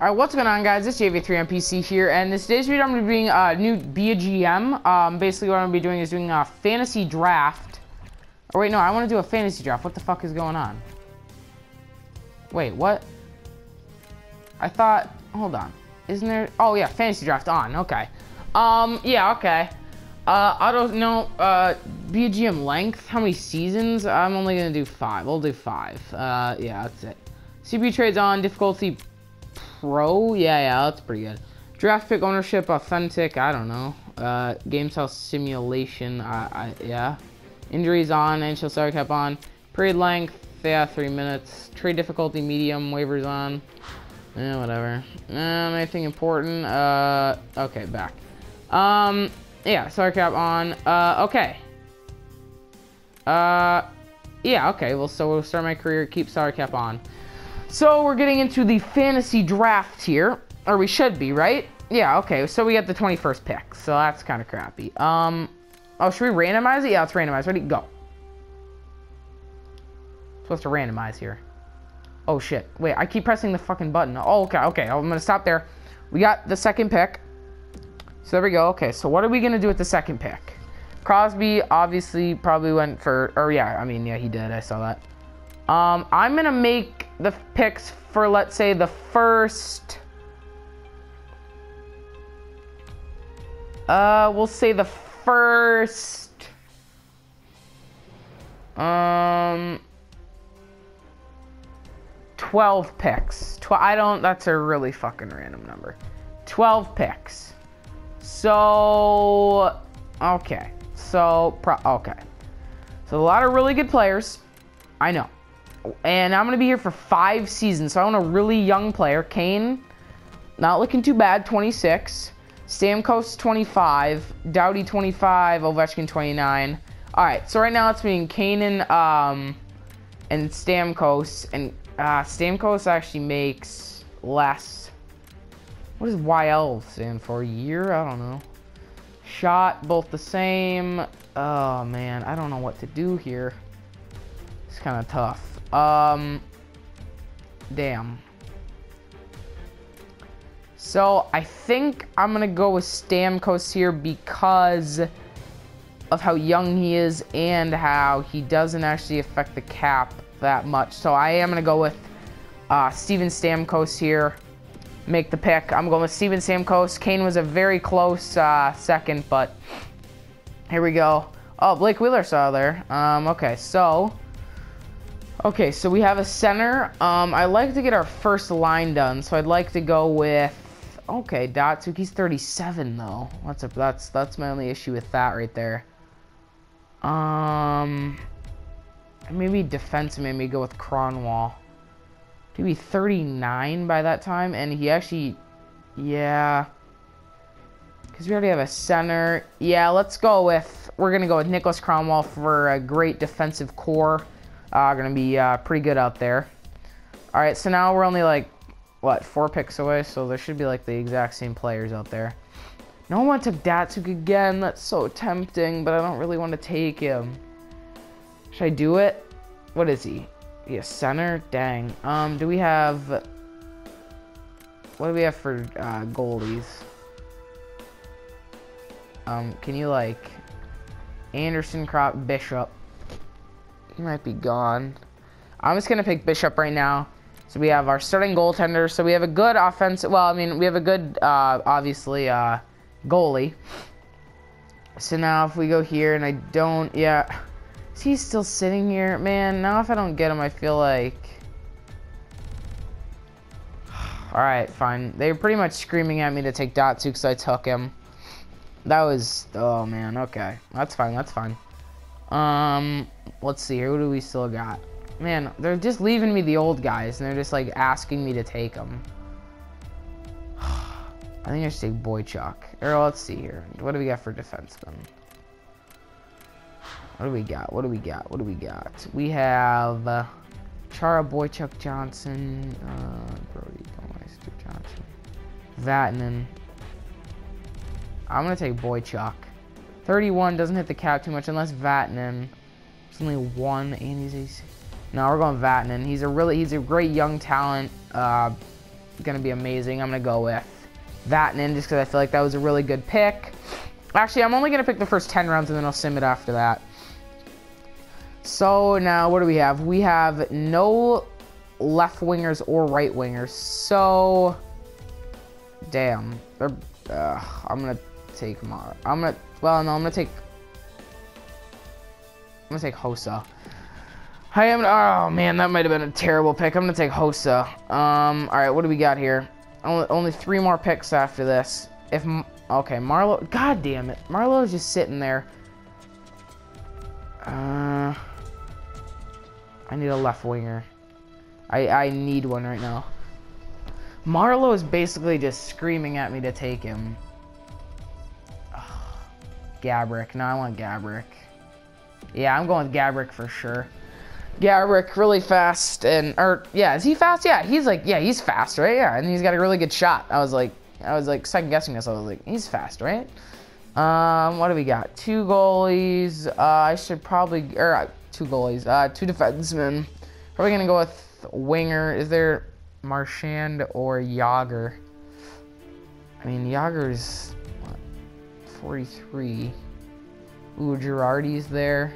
Alright, what's going on guys? It's JV3onPC here, and this today's video I'm going to be doing a uh, new Be a GM. Um, basically what I'm going to be doing is doing a fantasy draft. Oh wait, no, I want to do a fantasy draft. What the fuck is going on? Wait, what? I thought, hold on. Isn't there, oh yeah, fantasy draft on, okay. Um, yeah, okay. Uh, I don't know, uh, Be a GM length, how many seasons? I'm only going to do five. We'll do five. Uh, yeah, that's it. CP trades on, difficulty Pro? Yeah, yeah, that's pretty good. Draft pick ownership, authentic, I don't know. Uh, game cell simulation, I, I, yeah. Injuries on, NHL salary cap on. Period length, yeah, three minutes. Trade difficulty, medium, waivers on. Yeah, whatever. Um, anything important? Uh, okay, back. Um, yeah, salary cap on. Uh, okay. Uh, yeah, okay, well, so we'll start my career, keep salary cap on. So we're getting into the fantasy draft here, or we should be, right? Yeah, okay, so we get the 21st pick, so that's kind of crappy. Um, oh, should we randomize it? Yeah, let's randomize. Ready? Go. Supposed to randomize here. Oh, shit. Wait, I keep pressing the fucking button. Oh, okay, okay, I'm gonna stop there. We got the second pick. So there we go. Okay, so what are we gonna do with the second pick? Crosby obviously probably went for, or yeah, I mean, yeah, he did. I saw that. Um, I'm gonna make the picks for, let's say, the first. Uh, we'll say the first. Um. 12 picks. Tw I don't, that's a really fucking random number. 12 picks. So, okay. So, pro- okay. So, a lot of really good players. I know and I'm going to be here for five seasons. So I want a really young player. Kane, not looking too bad, 26. Stamkos, 25. Doughty, 25. Ovechkin, 29. All right, so right now it's being Kane and, um, and Stamkos. And uh, Stamkos actually makes less. What does YL stand for? A year? I don't know. Shot, both the same. Oh, man. I don't know what to do here. It's kind of tough. Um, damn. So I think I'm gonna go with Stamkos here because of how young he is and how he doesn't actually affect the cap that much. So I am gonna go with uh, Steven Stamkos here. Make the pick. I'm going with Steven Stamkos. Kane was a very close uh, second, but here we go. Oh, Blake Wheeler saw there. Um, okay, so Okay, so we have a center. Um, I like to get our first line done, so I'd like to go with. Okay, Datsyuk's 37 though. That's a that's that's my only issue with that right there. Um, maybe defense. Maybe go with Kronwall. To be 39 by that time, and he actually, yeah. Because we already have a center. Yeah, let's go with. We're gonna go with Nicholas Kronwall for a great defensive core uh, to be uh, pretty good out there. All right, so now we're only like, what, four picks away, so there should be like the exact same players out there. No one took Datsyuk again. That's so tempting, but I don't really want to take him. Should I do it? What is he? He a center? Dang. Um, do we have... What do we have for uh, goalies? Um, can you like... Anderson, Crop, Bishop. He might be gone. I'm just going to pick Bishop right now. So we have our starting goaltender. So we have a good offense. Well, I mean, we have a good, uh, obviously, uh, goalie. So now if we go here and I don't, yeah. Is he still sitting here? Man, now if I don't get him, I feel like... Alright, fine. They were pretty much screaming at me to take Datsyuk, because I took him. That was... Oh, man. Okay. That's fine. That's fine. Um, let's see. Who do we still got? Man, they're just leaving me the old guys, and they're just like asking me to take them. I think I should take Boychuk. Or let's see here. What do we got for defensemen? What do we got? What do we got? What do we got? We have uh, Chara Boychuk Johnson, uh, Brodie Johnson, Vatanen. I'm gonna take Boychuk. 31 doesn't hit the cap too much unless Vatanen. There's only one and he's a... No, we're going Vatanen. He's a really, he's a great young talent. Uh, gonna be amazing. I'm gonna go with Vatanen just because I feel like that was a really good pick. Actually, I'm only gonna pick the first 10 rounds and then I'll sim it after that. So now what do we have? We have no left wingers or right wingers. So damn, uh, I'm gonna take Mar. I'm gonna well no, I'm gonna take I'm gonna take Hossa. I am. Oh man, that might have been a terrible pick. I'm gonna take Hossa. Um. All right, what do we got here? Only, only three more picks after this. If okay, Marleau. God damn it, Marleau is just sitting there. Uh. I need a left winger. I I need one right now. Marleau is basically just screaming at me to take him. Gaborik. No, I want Gaborik. Yeah, I'm going with Gaborik for sure. Gaborik really fast and or yeah, is he fast? Yeah, he's like yeah, he's fast, right? Yeah, and he's got a really good shot. I was like I was like second guessing this. I was like he's fast, right? Um, what do we got? Two goalies. Uh, I should probably or uh, two goalies. Uh, two defensemen. Probably gonna go with winger. Is there Marchand or Jagr? I mean, what, 43. Ooh, Girardi's there.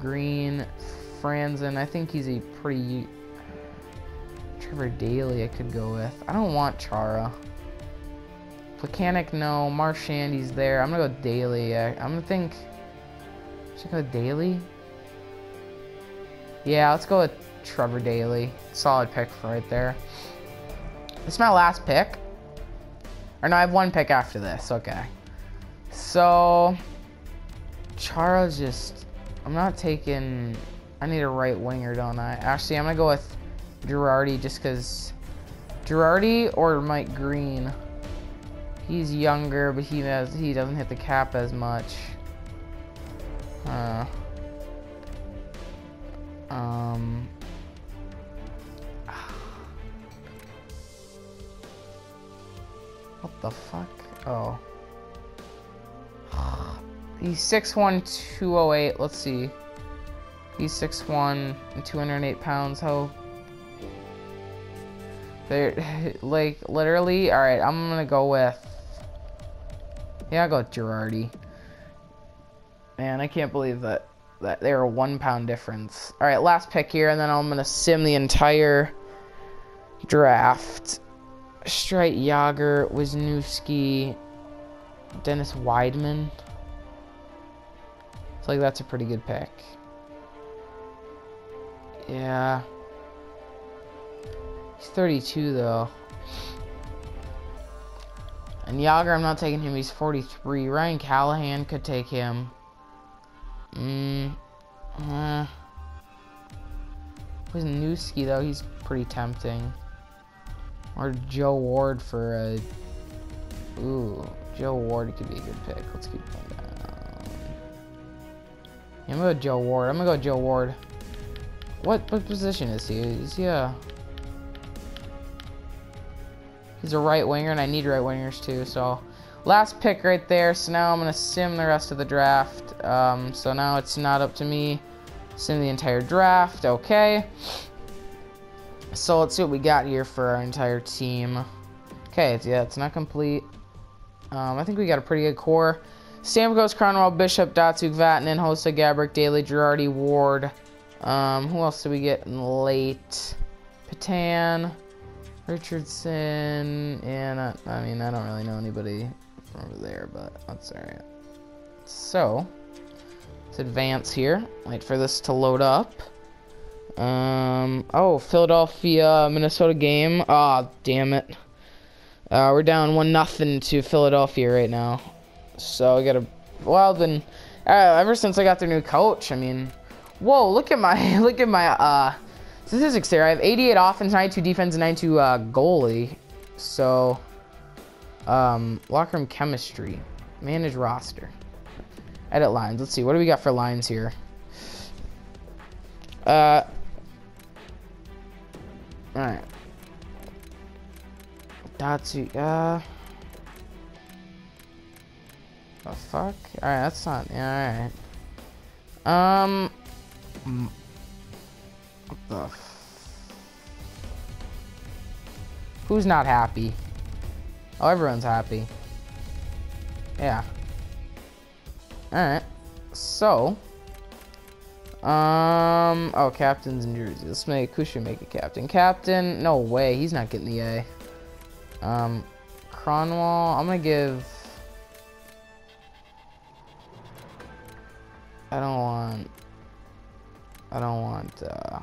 Green, Franzen. I think he's a pretty... Trevor Daley I could go with. I don't want Chara. Plekanec, no. Marchand, he's there. I'm gonna go Daley. I, I'm gonna think... Should I go Daley? Yeah, let's go with Trevor Daley. Solid pick right there. This is my last pick. Or no, I have one pick after this. Okay. So... Chara's just... I'm not taking... I need a right winger, don't I? Actually, I'm going to go with Girardi just because... Girardi or Mike Green. He's younger, but he has he doesn't hit the cap as much. Uh, um... What the fuck? Oh. He's 6'1", 208. Let's see. He's 6'1", 208 pounds. How? They're, like, literally... Alright, I'm gonna go with... Yeah, I'll go with Girardi. Man, I can't believe that, that they're a one pound difference. Alright, last pick here, and then I'm gonna sim the entire draft. Strite Jagr, Wisniewski, Dennis Wideman. I feel like that's a pretty good pick. Yeah. He's 32 though. And Jagr, I'm not taking him. He's 43. Ryan Callahan could take him. Mmm. Uh, Wisniewski, though, he's pretty tempting. Or Joe Ward for a... Ooh, Joe Ward could be a good pick. Let's keep going down. Yeah, I'm gonna go Joe Ward. I'm gonna go Joe Ward. What what position is he? Is he a... He's a right winger, and I need right wingers too, so... Last pick right there, so now I'm gonna sim the rest of the draft. Um, so now it's not up to me. Sim the entire draft, okay. So let's see what we got here for our entire team. Okay, it's, yeah, it's not complete. Um, I think we got a pretty good core. Stamkos, Kronwall, Bishop, Datsyuk, Vatanen, Hossa, Gaborik, Daley, Girardi, Ward. Um, who else did we get in late? Petan, Richardson, and uh, I mean, I don't really know anybody from over there, but that's alright. So, let's advance here. Wait for this to load up. Um, oh, Philadelphia, Minnesota game. Ah, oh, damn it. Uh, we're down one nothing to Philadelphia right now. So I got a well then. Uh, ever since I got their new coach, I mean, whoa! Look at my look at my uh statistics here. I have 88 offense, 92 defense, and 92 uh, goalie. So, um, locker room chemistry, manage roster, edit lines. Let's see. What do we got for lines here? Uh, Alright. Datsu, uh... The fuck? Alright, that's not, yeah, alright. Um... What the Who's not happy? Oh, everyone's happy. Yeah. Alright. So. Um. Oh, captain's in jersey. Let's make. Should make a captain? Captain. No way. He's not getting the A. Um. Kronwall. I'm gonna give. I don't want. I don't want. Uh,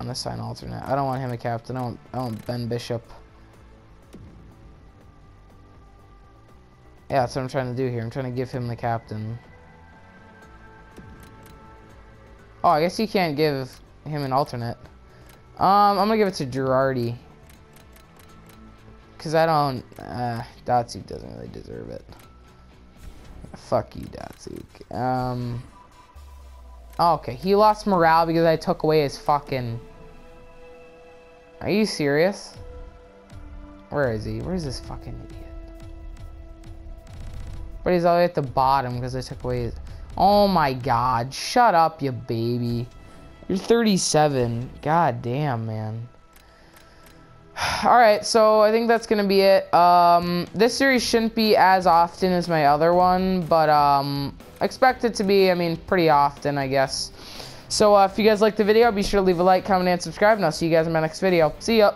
unassigned alternate. I don't want him a captain. I want. I want Ben Bishop. Yeah, that's what I'm trying to do here. I'm trying to give him the captain. Oh, I guess you can't give him an alternate. Um, I'm gonna give it to Girardi. Cause I don't, uh, doesn't really deserve it. Fuck you, Datsyuk. Um, oh, okay, he lost morale because I took away his fucking... Are you serious? Where is he? Where's this fucking idiot? But he's all the way at the bottom because I took away his... Oh my god. Shut up, you baby. You're 37. God damn, man. Alright, so I think that's gonna be it. Um, this series shouldn't be as often as my other one, but um, expect it to be, I mean, pretty often, I guess. So uh, if you guys liked the video, be sure to leave a like, comment, and subscribe, and I'll see you guys in my next video. See ya!